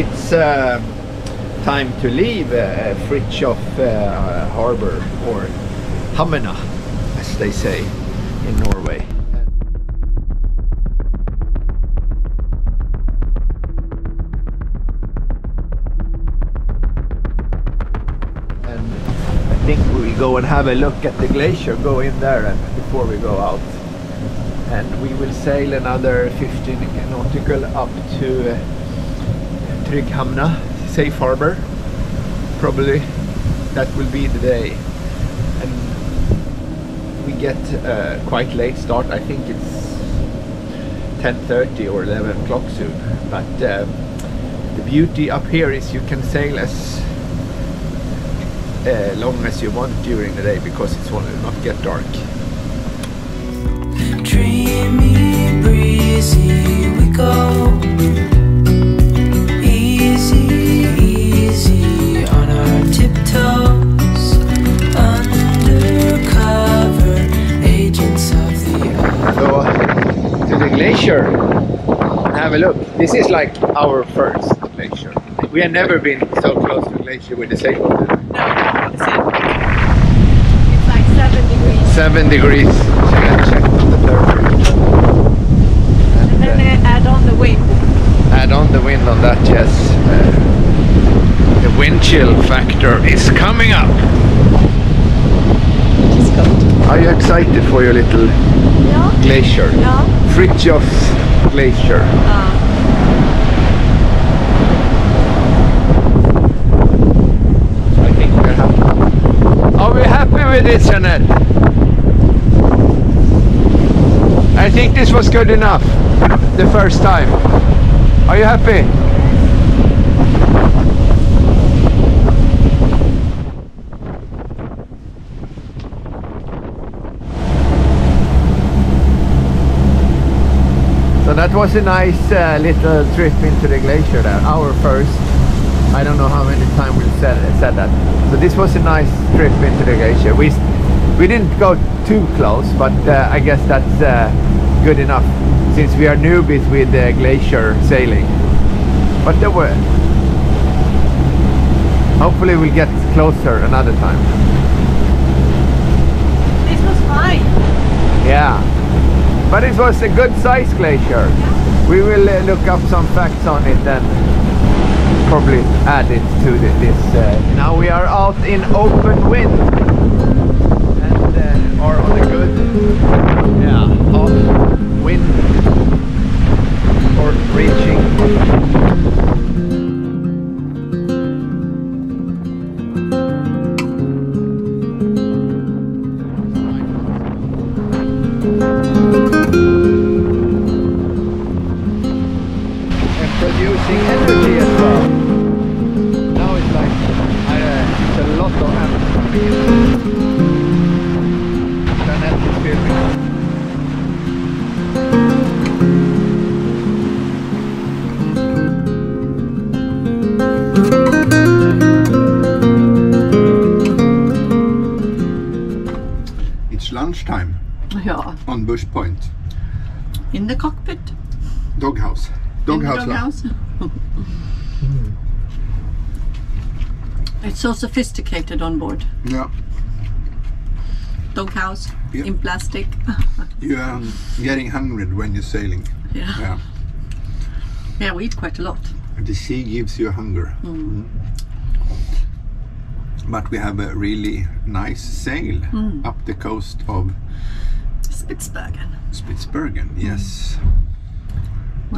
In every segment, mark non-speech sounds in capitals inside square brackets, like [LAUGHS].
it's uh, time to leave uh, Fritjof uh, Harbor or Hamena, as they say in Norway. And I think we go and have a look at the glacier, go in there and before we go out. And we will sail another 15 nautical up to uh, Trygghamna, safe harbor. Probably that will be the day. And we get uh, quite late start. I think it's 10.30 or 11 o'clock soon. But um, the beauty up here is you can sail as uh, long as you want during the day because it's will not get dark. Dreamy, breezy, we go. So to the glacier, have a look. This is like our first glacier. We have never been so close to the glacier with the sailboat. It's like seven degrees. Seven degrees. So I checked on the thermometer. And And then uh, add on the wind. add on the wind on that, yes. Uh, the wind chill factor is coming up. Are you excited for your little Yeah. glacier? Yeah. Fritjof's glacier. Uh, I think we're happy. Are we happy with this, Jeanette? I think this was good enough the first time. Are you happy? That was a nice uh, little trip into the glacier there, our first. I don't know how many times we've said, said that. So this was a nice trip into the glacier. We, we didn't go too close, but uh, I guess that's uh, good enough since we are newbies with uh, glacier sailing. But there were. Hopefully we'll get closer another time. this was fine. Yeah, but it was a good size glacier. We will uh, look up some facts on it and probably add it to the, this. Uh. Now we are out in open wind and uh, are on a good, yeah, half wind or reaching. Doghouse. Doghouse. In the la- doghouse. it's so sophisticated on board. Yeah. Doghouse Yeah. in plastic. [LAUGHS] You are getting hungry when you're sailing. yeah. Yeah. Yeah, we eat quite a lot. The sea gives you hunger. Mm. Mm-hmm. But we have a really nice sail mm. up the coast of Spitsbergen. Spitsbergen. Yes. Mm.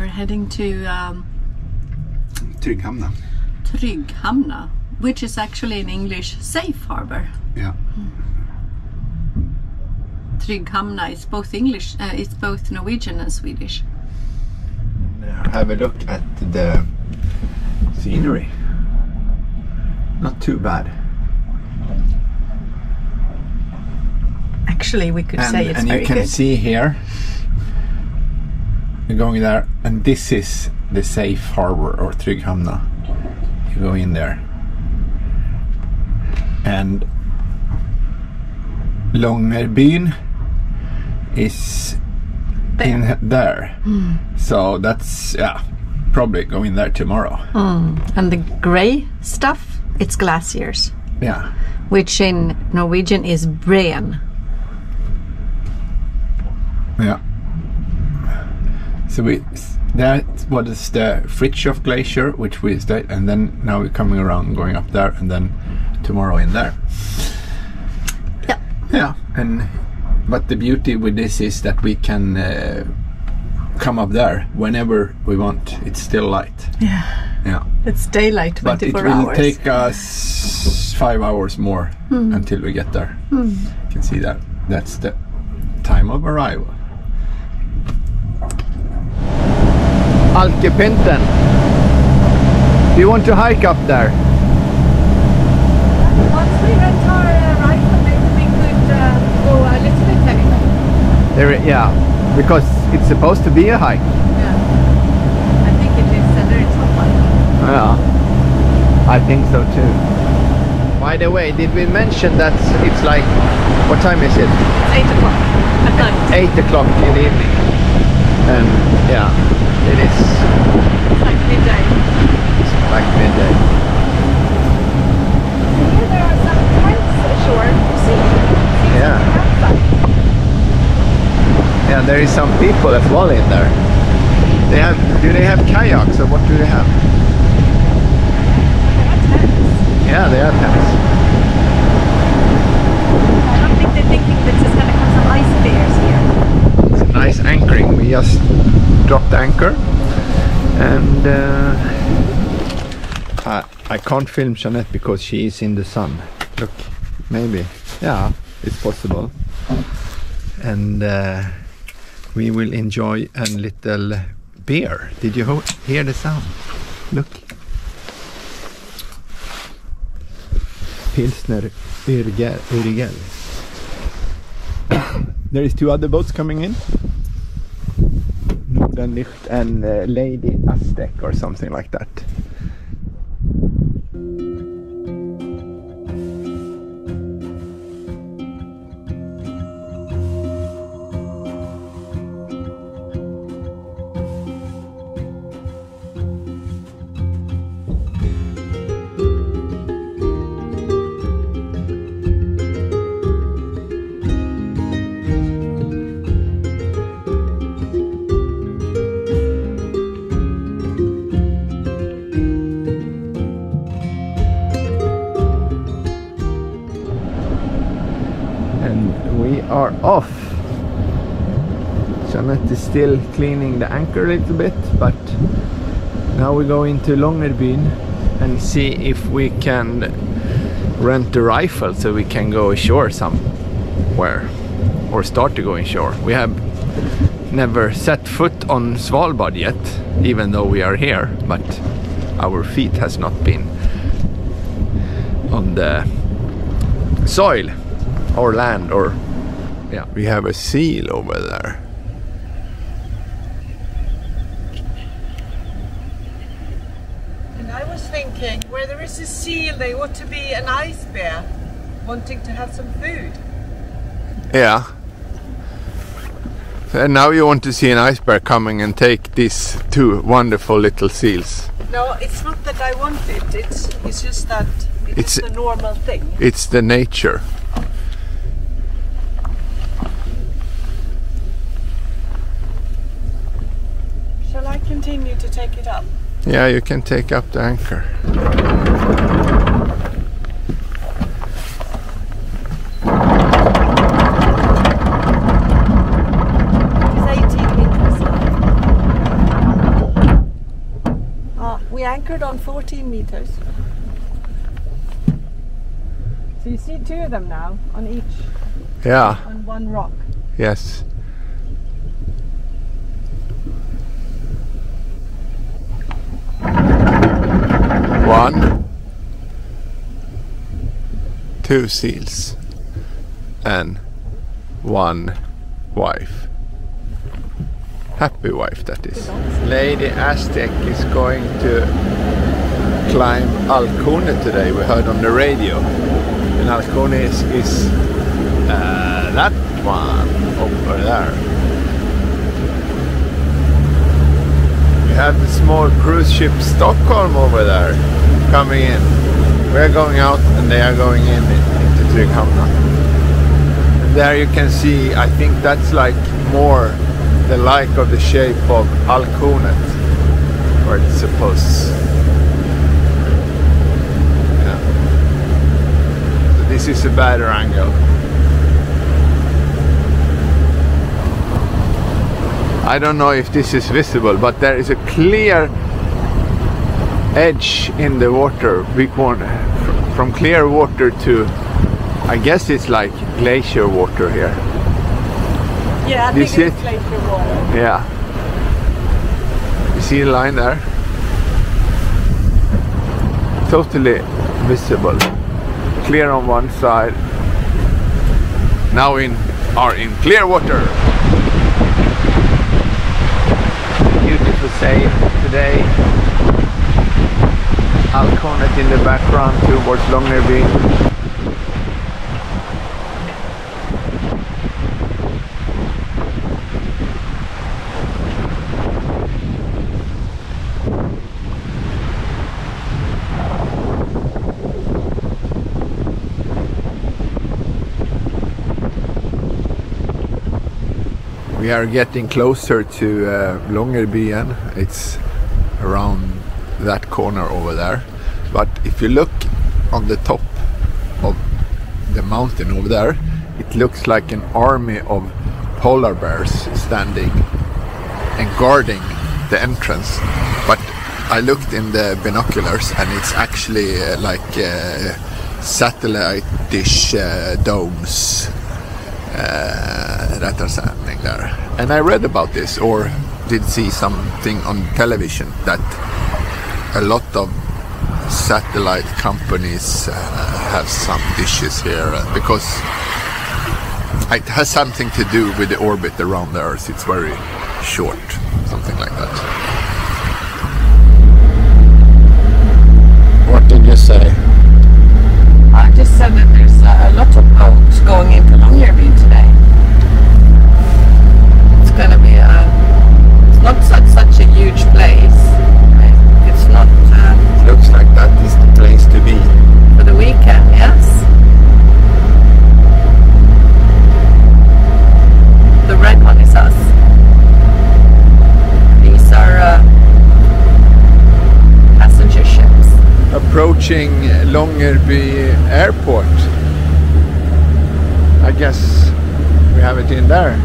We're heading to um, Trygghamna. Trygghamna, which is actually in English safe harbor. Yeah. Trygghamna is both English, uh, it's both Norwegian and Swedish. Now have a look at the scenery. Not too bad. Actually, we could and, say it's and very you can good. see here you're going there and this is the safe harbor or Trygghamna you go in there and Longyearbyen is in there hmm. so that's yeah probably going there tomorrow. Hmm. And the grey stuff, it's glaciers, Yeah. which in Norwegian is breen. Yeah. So we that was the Fritjof Glacier, which we stayed, and then now we're coming around, going up there, and then tomorrow in there. Yeah. Yeah, and but the beauty with this is that we can uh, come up there whenever we want. It's still light. Yeah. Yeah, It's daylight but it will hours. take us five hours more until we get there. You can see that. That's the time of arrival. Alkepinten. Do you want to hike up there? Once we rent our uh, rifle, maybe we could uh, go a little bit heavy. There, yeah, because it's supposed to be a hike. Yeah. I think it is a very tough one. Yeah, I think so too. By the way, did we mention that it's like, what time is it? It's 8 o'clock at night. 8 o'clock in the evening. And yeah, it is It's like midday. It's like midday. Here there are some tents ashore. You see? Yeah. Yeah, there is some people as well in there. They have, do they have kayaks or what do they have? Yeah, they have tents. I don't think they're thinking that there's gonna come some ice bears here. It's a nice anchoring. We just dropped anchor and uh, I, I can't film Jeanette because she is in the sun. Look, maybe. Yeah, it's possible. And uh, we will enjoy a little beer. Did you hear the sound? Look. Pilsner. Urquell. [COUGHS] there is two other boats coming in. Nordenlicht and uh, Lady Aztec or something like that. Off. Jeanette is still cleaning the anchor a little bit, but now we go into Longyearbyen and see if we can rent a rifle so we can go ashore somewhere or start to go ashore. We have never set foot on Svalbard yet, even though we are here, but our feet has not been on the soil or land or yeah we have a seal over there And I was thinking, where there is a seal, there ought to be an ice bear wanting to have some food. yeah and now you want to see an iceberg coming and take these two wonderful little seals No, it's not that I want it. It's it's just that it's It's- the normal thing. it's the nature Shall I continue to take it up? yeah you can take up the anchor It's 18 meters now. Ah, we anchored on 14 meters. So you see two of them now on each yeah on one rock. yes one two seals and one wife. Happy wife that is. Lady aztec is going to climb Alkhorn today. We heard on the radio. And Alkhorn is, is uh, that one over there. We have the small cruise ship Stockholm over there coming in. We're going out and they are going in into Trygg-Hamna. And there you can see, I think that's like more the like of the shape of Alkhornet, where it's supposed. Yeah. This is a better angle. I don't know if this is visible, but there is a clear edge in the water. We can, from clear water to, I guess it's like glacier water here. Yeah, I think it's it? glacier water. Yeah. You see the line there? Totally visible. Clear on one side. Now in are in clear water. Beautiful sail today. Alkhornet in the background towards Longyearbyen. We are getting closer to uh, Longyearbyen. It's around that corner over there. But if you look on the top of the mountain over there, it looks like an army of polar bears standing and guarding the entrance. But I looked in the binoculars and it's actually uh, like uh, satellite dish uh, domes uh, that are standing there. And I read about this or did see something on television that a lot of satellite companies uh, have some dishes here uh, because it has something to do with the orbit around the Earth. It's very short, something like that. What did you say? I just said that there's uh, a lot of boats going into Longyearbyen today. It's gonna be a. It's not such such a huge place. right? It's not uh, Looks like that is the place to be. for the weekend. Yes. The red one is us. These are uh, passenger ships. Approaching Longyearbyen Airport. I guess we have it in there.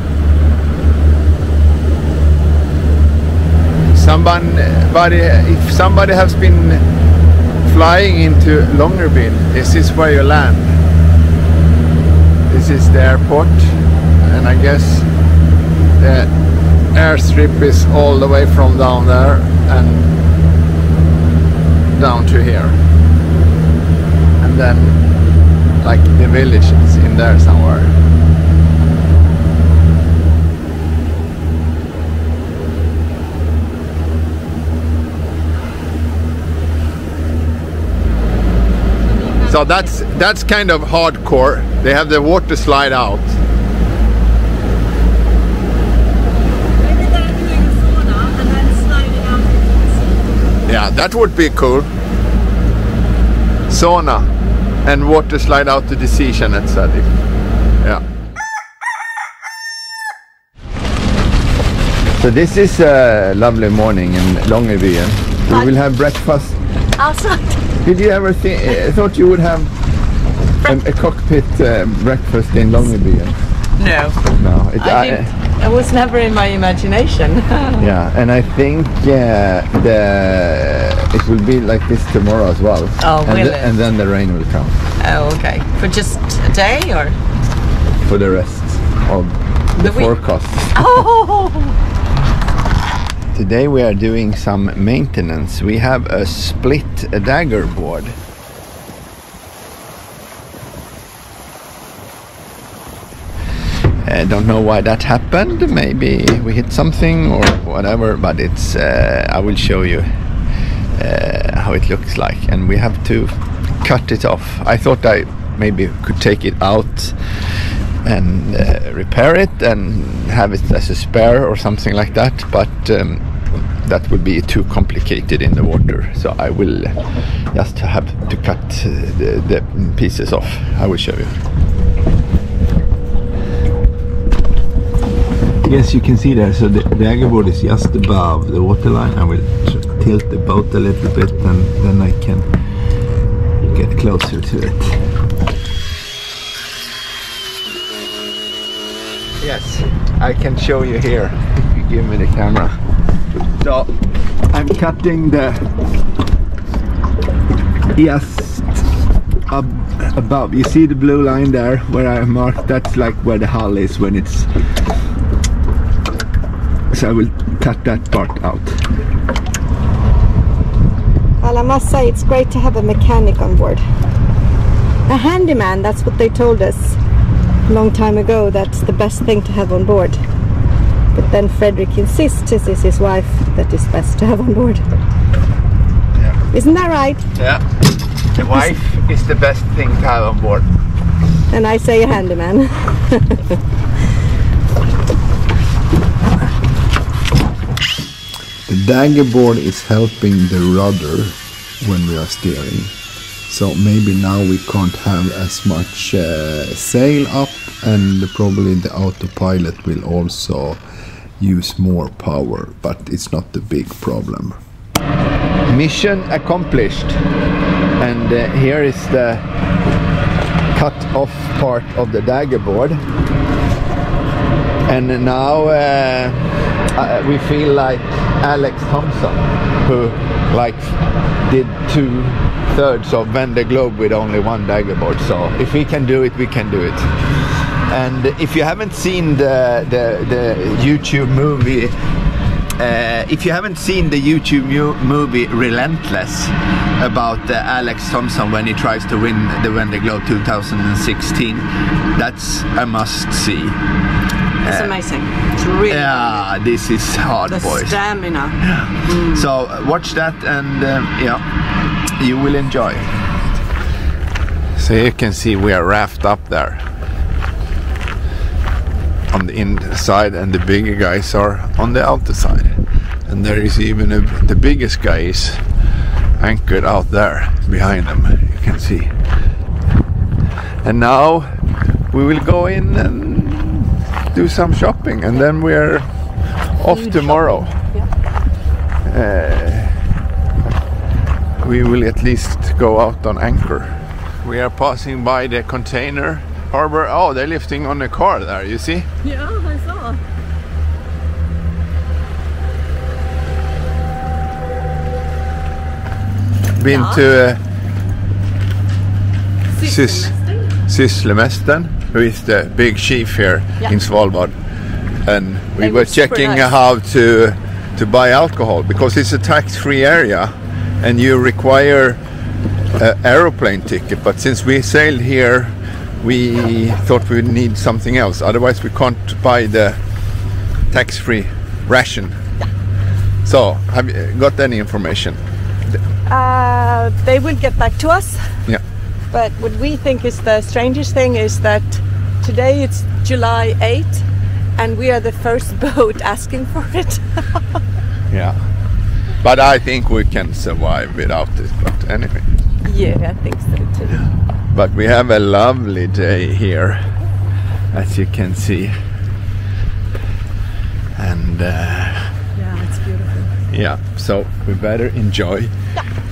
Somebody, if somebody has been flying into Longyearbyen, this is where you land. This is the airport, and I guess the airstrip is all the way from down there and down to here. And then like the village is in there somewhere. So that's that's kind of hardcore. They have the water slide out. Maybe they're doing a sauna and then sliding out into the sea. Yeah, that would be cool. Sauna and water slide out to the sea, Jeanette said. If, yeah. So this is a lovely morning in Longyearbyen. We will have breakfast. Outside. Did you ever think? I thought you would have a, a cockpit uh, breakfast in Longyearbyen. No. No, it, I think it was never in my imagination. [LAUGHS] yeah, and I think uh, the it will be like this tomorrow as well. Oh, and, will the- it? and then the rain will come oh, okay. For just a day or? for the rest of the, The forecast. Oh! [LAUGHS] Today we are doing some maintenance. We have a split dagger board. I don't know why that happened. Maybe we hit something or whatever, but it's. Uh, I will show you uh, how it looks like, and we have to cut it off. I thought I maybe could take it out and uh, repair it and have it as a spare or something like that, but um, that will be too complicated in the water. So I will just have to cut uh, the, the pieces off. I will show you. Yes, you can see there. So the, the anchor board is just above the waterline. I will tilt the boat a little bit, and then I can get closer to it. Yes, I can show you here if you give me the camera. So I'm cutting the yes ab- above. You see the blue line there where I marked? That's like where the hull is when it's. So I will cut that part out. Well, I must say it's great to have a mechanic on board. A handyman, that's what they told us long time ago. That's the best thing to have on board. But then Fredrik insists it is his wife that is best to have on board. Isn't that right? Yeah. The wife is the best thing to have on board. And I say a handyman. [LAUGHS] The dagger board is helping the rudder when we are steering. So maybe now we can't have as much uh, sail up and probably the autopilot will also use more power, but it's not the big problem. Mission accomplished. And uh, here is the cut off part of the dagger board. And now uh, we feel like Alex Thomson, who like did two thirds of Vendée Globe with only one dagger board. So if we can do it, we can do it. And if you haven't seen the the, the YouTube movie uh, if you haven't seen the YouTube mu- movie Relentless about uh, Alex Thomson when he tries to win the Vendée Globe 2016, that's a must see. It's amazing. It's really Yeah, this is hard, the boys. stamina. So uh, watch that and um, yeah, you will enjoy. So you can see we are wrapped up there on the inside and the bigger guys are on the outer side. And there is even a, the biggest guy is anchored out there behind them, you can see. And now we will go in and do some shopping and then we're off tomorrow. Uh, we will at least go out on anchor. We are passing by the container harbor. Oh, they're lifting on the car there, you see? Yeah, I saw. Been to uh, Sys Sysselmesteren, who is the big chief here Yeah. in Svalbard. And we They were were checking nice. how to to buy alcohol because it's a tax-free area and you require an aeroplane ticket. But since we sailed here, we thought we'd need something else. Otherwise, we can't buy the tax-free ration. So, have you got any information? Uh, they will get back to us. Yeah. But what we think is the strangest thing is that today it's July 8 and we are the first [LAUGHS] boat asking for it. [LAUGHS] Yeah. But I think we can survive without it. But anyway. yeah, I think so too. But we have a lovely day here, as you can see. And uh, Yeah, it's beautiful. yeah, so we better enjoy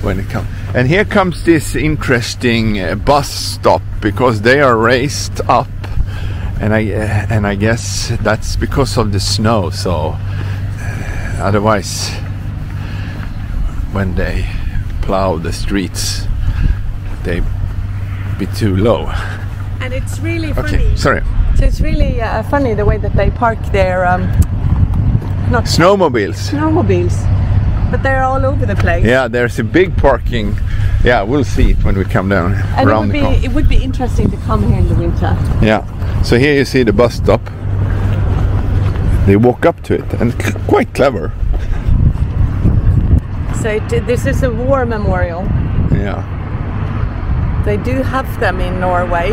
when it comes. And here comes this interesting uh, bus stop because they are raised up, and I uh, and I guess that's because of the snow. So uh, otherwise, when they plow the streets, they be too low. And it's really funny. Okay, sorry. So it's really uh, funny the way that they park their um, not Snowmobiles. snowmobiles, but they're all over the place. Yeah, there's a big parking. Yeah, we'll see it when we come down And it would be it would be interesting to come here in the winter. Yeah. So here you see the bus stop. They walk up to it, and quite clever. So it, this is a war memorial. Yeah. They do have them in Norway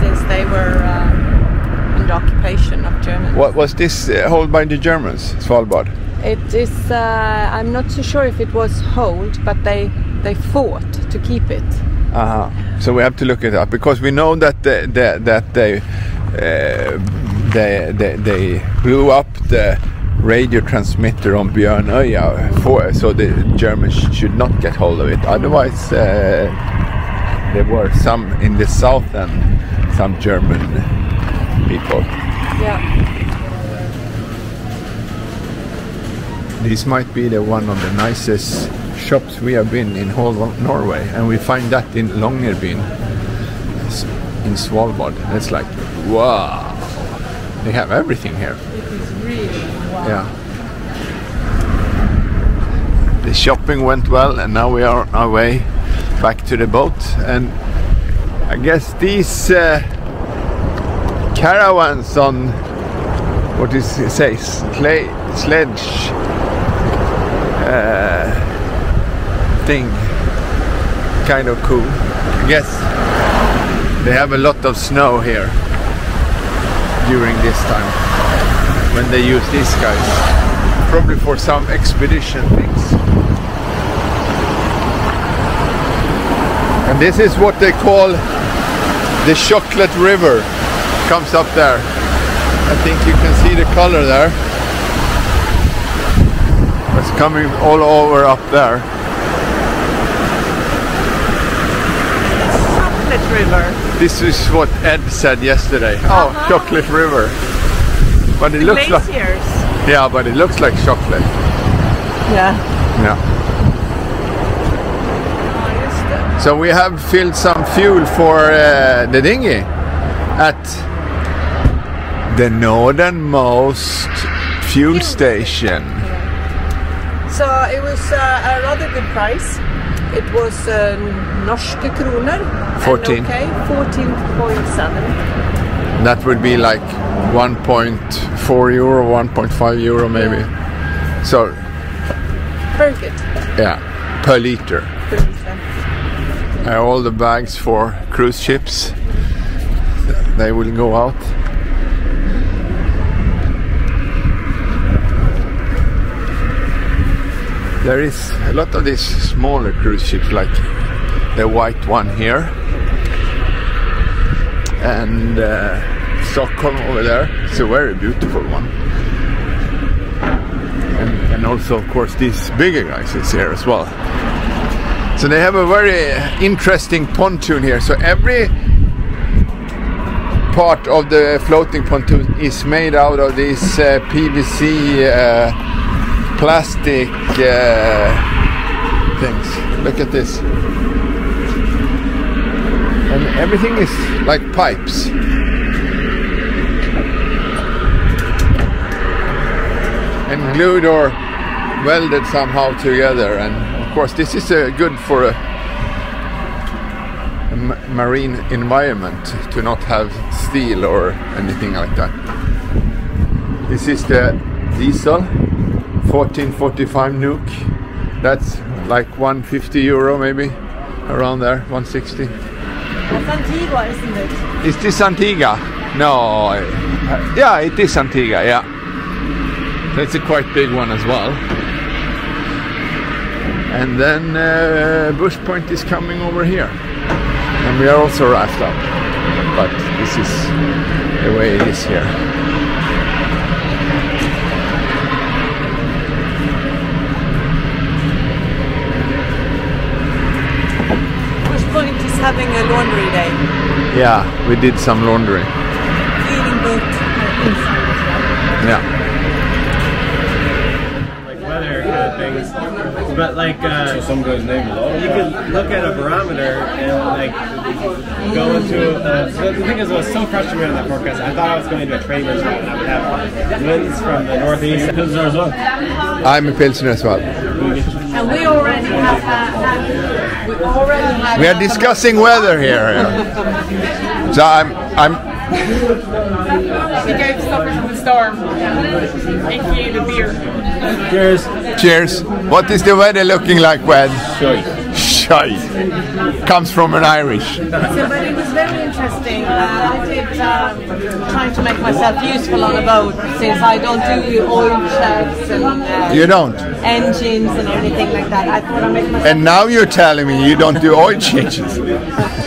since they were uh, under occupation of Germany. What was this uh, held by the Germans? Svalbard. It is. Uh, I'm not so sure if it was hold, but they they fought to keep it. Uh-huh. So we have to look it up because we know that they, they, that they, uh, they, they they blew up the radio transmitter on Bjørnøya for so the Germans should not get hold of it. Otherwise, uh, there were some in the south and some German people. Yeah. This might be the one of the nicest shops we have been in whole Norway, and we find that in Longyearbyen, in Svalbard. It's like, wow, they have everything here. It is really wow. Yeah. The shopping went well, and now we are on our way back to the boat. And I guess these uh, caravans on what is it say sledge uh, thing, kind of cool. Guess they have a lot of snow here during this time when they use these guys. Probably for some expedition things. And this is what they call the chocolate river. Comes up there. I think you can see the color there. It's coming all over up there. Chocolate River. This is what Ed said yesterday. Oh, chocolate river. But it looks like Glaciers. yeah, but it looks like chocolate. Yeah. Yeah. So we have filled some fuel for uh, the dinghy at the northernmost fuel station. So it was uh, a rather good price. It was uh, norske kroner. 14. Okay, 14.7. That would be like 1.4 euro, 1.5 euro maybe. So Very good. yeah, per liter. Uh, all the bags for cruise ships. They will go out. There is a lot of these smaller cruise ships, like the white one here, and uh, Stockholm over there. It's a very beautiful one. And, and also, of course, these bigger guys is here as well. So they have a very interesting pontoon here. So every part of the floating pontoon is made out of this uh, PVC uh, plastic uh, things. Look at this. And everything is like pipes. And glued or welded somehow together and of course this is uh, good for a, a marine environment to not have steel or anything like that this is the diesel 1445 nuke that's like 150 euro maybe around there 160 That's Antigua, isn't it? is this Antigua no yeah it is Antigua yeah so it's a quite big one as well and then uh, Bushpoint is coming over here. And we are also wrapped up. But this is the way it is here. Having a laundry day. Yeah, we did some laundry. Cleaning boat inside as well. Yeah. like weather kind of things. But like, uh, Some guy's name you could look at a barometer and like go into. Uh, so the thing is, it was so frustrating on that forecast. I thought I was going to a trade wind and I would have winds from the northeast. Pilsner as well. I'm a Pilsner as well. And we already have, uh, we already have. We are discussing weather here. yeah. So I'm I'm We go to suffer from the storm. AKA the beer. Cheers. cheers. What is the weather looking like, Wed? Shite. Shh. chai comes from an Irish. So, but it was very interesting. Uh, I did um, trying to make myself useful on a boat since I don't do oil checks and uh, You don't. engines and anything like that. I thought I'd make myself And now you're telling me you don't do oil changes. [LAUGHS]